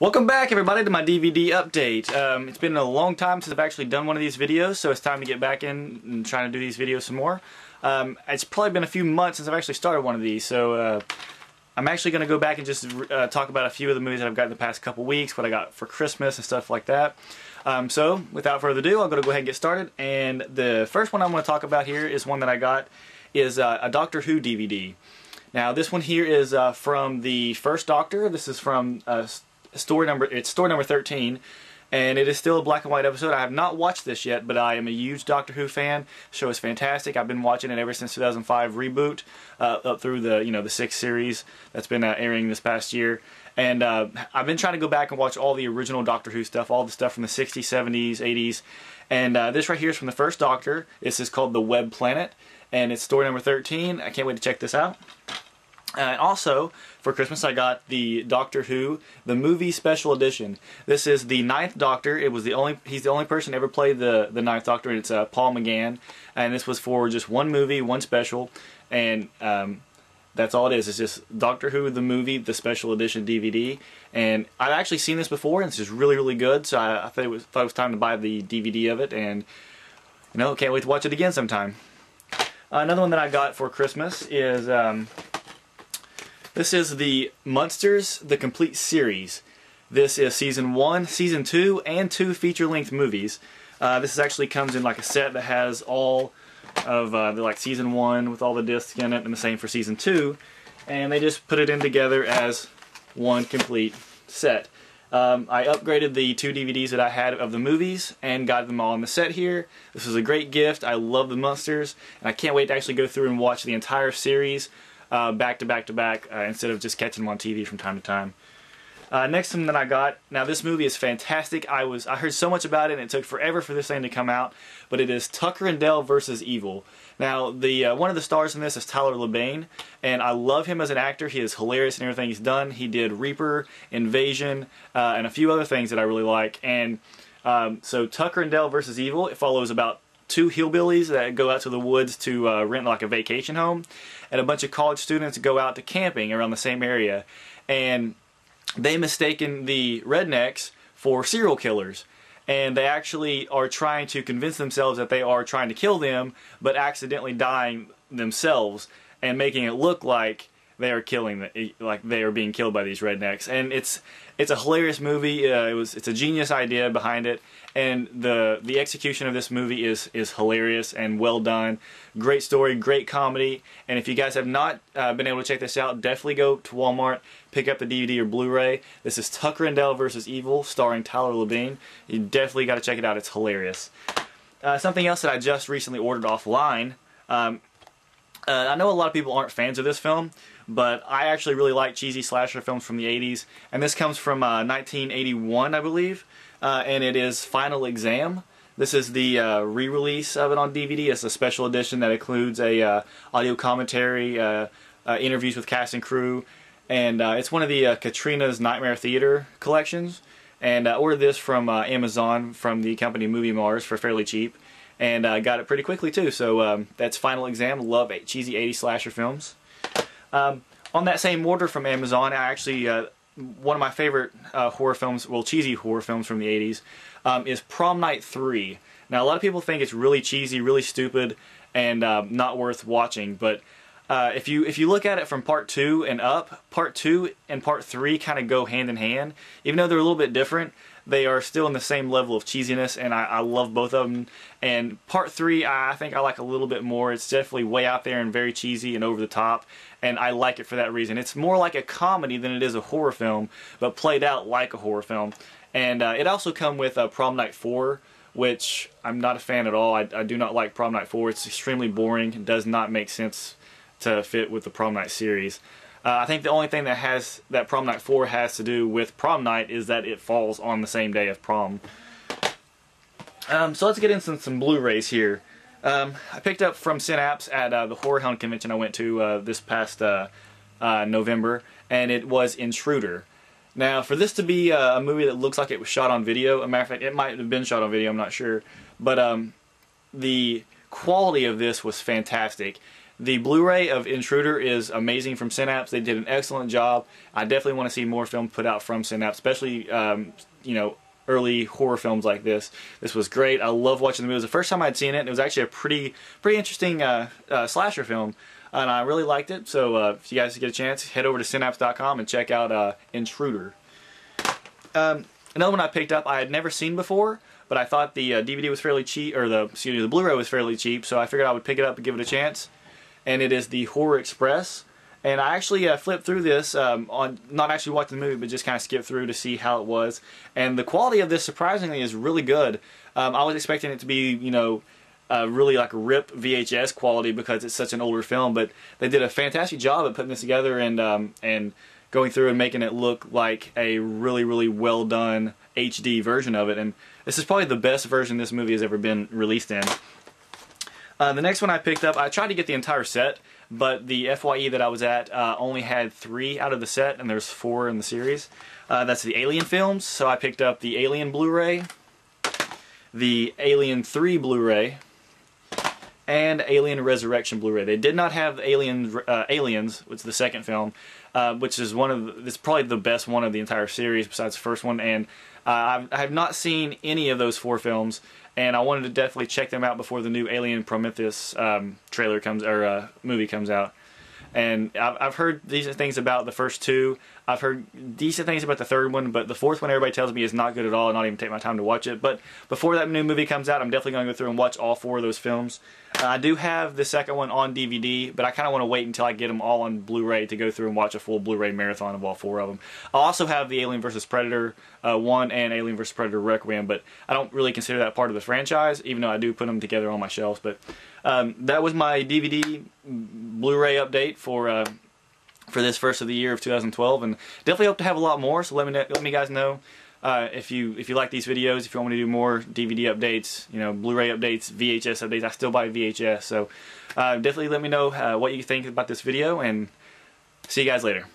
Welcome back everybody to my DVD update. Um, it's been a long time since I've actually done one of these videos, so it's time to get back in and trying to do these videos some more. Um, it's probably been a few months since I've actually started one of these, so uh, I'm actually going to go back and just uh, talk about a few of the movies that I've got in the past couple weeks, what I got for Christmas and stuff like that. Um, so, without further ado, I'm going to go ahead and get started, and the first one I'm going to talk about here is one that I got is uh, a Doctor Who DVD. Now, this one here is uh, from the first Doctor. This is from uh, story number it's story number 13 and it is still a black and white episode. I have not watched this yet, but I am a huge Doctor Who fan. The show is fantastic. I've been watching it ever since 2005 reboot, uh, up through the you know the sixth series that's been uh, airing this past year. And uh, I've been trying to go back and watch all the original Doctor Who stuff, all the stuff from the 60s, 70s, 80s. And uh, this right here is from the first Doctor. This is called The Web Planet, and it's story number 13. I can't wait to check this out. And also, for Christmas, I got the Doctor Who, the movie special edition. This is the Ninth Doctor. It was the only he's the only person ever played the the Ninth Doctor, and it's uh, Paul McGann. And this was for just one movie, one special, and um, that's all it is. It's just Doctor Who, the movie, the special edition DVD. And I've actually seen this before, and it's just really, really good. So I, I thought, it was, thought it was time to buy the DVD of it, and you know, can't wait to watch it again sometime. Another one that I got for Christmas is. Um, this is the Munsters, the complete series. This is season one, season two, and two feature-length movies. Uh, this actually comes in like a set that has all of uh, the like season one with all the discs in it, and the same for season two. And they just put it in together as one complete set. Um, I upgraded the two DVDs that I had of the movies and got them all in the set here. This was a great gift. I love the Munsters, and I can't wait to actually go through and watch the entire series uh, back to back to back uh, instead of just catching them on TV from time to time. Uh, next one that I got, now this movie is fantastic. I was I heard so much about it and it took forever for this thing to come out, but it is Tucker and Dale versus Evil. Now, the uh, one of the stars in this is Tyler Labine, and I love him as an actor. He is hilarious in everything he's done. He did Reaper, Invasion, uh, and a few other things that I really like. And um, so Tucker and Dale versus Evil, it follows about two hillbillies that go out to the woods to uh, rent like a vacation home, and a bunch of college students go out to camping around the same area, and they mistaken the rednecks for serial killers. And they actually are trying to convince themselves that they are trying to kill them, but accidentally dying themselves and making it look like they are killing the, like they are being killed by these rednecks. And it's it's a hilarious movie. Uh, it was it's a genius idea behind it. And the the execution of this movie is is hilarious and well done. Great story great comedy. And if you guys have not uh, been able to check this out definitely go to Walmart pick up the DVD or Blu-ray. This is Tucker and Dale versus Evil starring Tyler Labine. You definitely got to check it out. It's hilarious. Uh, something else that I just recently ordered offline um, uh, I know a lot of people aren't fans of this film, but I actually really like cheesy slasher films from the 80s, and this comes from uh, 1981, I believe, uh, and it is Final Exam. This is the uh, re-release of it on DVD. It's a special edition that includes a uh, audio commentary, uh, interviews with cast and crew, and it's one of the Katarina's Nightmare Theater collections. And I ordered this from Amazon from the company Movie Mars for fairly cheap and I uh, got it pretty quickly too. So um, that's Final Exam. Love it. cheesy 80 slasher films. Um, on that same order from Amazon, I actually uh, one of my favorite uh, horror films, well, cheesy horror films from the 80s, um, is Prom Night 3. Now, a lot of people think it's really cheesy, really stupid, and uh, not worth watching, but uh, if you if you look at it from part two and up, part two and part three kind of go hand in hand. Even though they're a little bit different, they are still in the same level of cheesiness, and I, I love both of them. And part three, I think I like a little bit more. It's definitely way out there and very cheesy and over the top, and I like it for that reason. It's more like a comedy than it is a horror film, but played out like a horror film. And uh, it also come with uh, Prom Night 4, which I'm not a fan at all. I, I do not like Prom Night 4. It's extremely boring. Does not make sense to fit with the prom night series. Uh, I think the only thing that has that prom night 4 has to do with prom night is that it falls on the same day as prom. Um, so let's get into some, some Blu-rays here. Um, I picked up from Synapse at uh, the Horror Hound convention I went to uh, this past uh, uh, November, and it was Intruder. Now, for this to be uh, a movie that looks like it was shot on video, a matter of fact, it might have been shot on video, I'm not sure, but um, the quality of this was fantastic. The Blu-ray of Intruder is amazing from Synapse. They did an excellent job. I definitely want to see more film put out from Synapse, especially um, you know early horror films like this. This was great. I love watching the movie. It was the first time I'd seen it. It was actually a pretty pretty interesting uh, uh, slasher film and I really liked it. So uh, if you guys get a chance, head over to synapse.com and check out uh, Intruder. Um, another one I picked up I had never seen before, but I thought the uh, DVD was fairly cheap, or the excuse me, the Blu-ray was fairly cheap, so I figured I would pick it up and give it a chance. And it is the Horror Express. And I actually uh, flipped through this um, on not actually watching the movie, but just kind of skipped through to see how it was. And the quality of this surprisingly is really good. Um, I was expecting it to be, you know, uh, really like rip VHS quality because it's such an older film, but they did a fantastic job at putting this together and um, and going through and making it look like a really really well done HD version of it. And this is probably the best version this movie has ever been released in. Uh, the next one I picked up, I tried to get the entire set, but the FYE that I was at uh, only had three out of the set, and there's four in the series. Uh, that's the Alien films, so I picked up the Alien Blu-ray, the Alien 3 Blu-ray, and Alien Resurrection Blu-ray. They did not have Alien uh, Aliens, which is the second film, uh, which is one of it's probably the best one of the entire series besides the first one. And uh, I have not seen any of those four films, and I wanted to definitely check them out before the new Alien Prometheus um, trailer comes or uh, movie comes out. And I've, I've heard decent things about the first two. I've heard decent things about the third one, but the fourth one everybody tells me is not good at all and not even take my time to watch it. But before that new movie comes out, I'm definitely going to go through and watch all four of those films. Uh, I do have the second one on DVD, but I kind of want to wait until I get them all on Blu-ray to go through and watch a full Blu-ray marathon of all four of them. I'll also have the Alien vs. Predator uh, 1 and Alien vs. Predator Requiem, but I don't really consider that part of the franchise, even though I do put them together on my shelves. But um, that was my DVD Blu-ray update for uh, for this first of the year of 2012, and definitely hope to have a lot more. So let me let me guys know uh, if you if you like these videos, if you want me to do more DVD updates, you know, Blu-ray updates, VHS updates. I still buy VHS, so uh, definitely let me know uh, what you think about this video, and see you guys later.